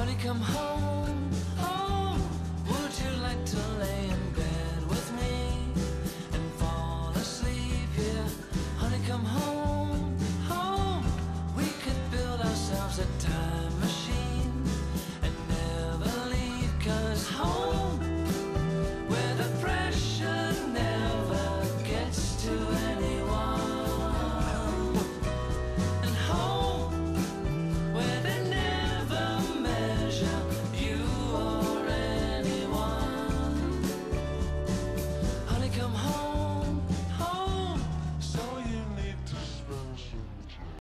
Honey, come home, home. Would you like to lay in bed with me and fall asleep here? Honey, come home, home. We could build ourselves a time machine and never leave, cause home.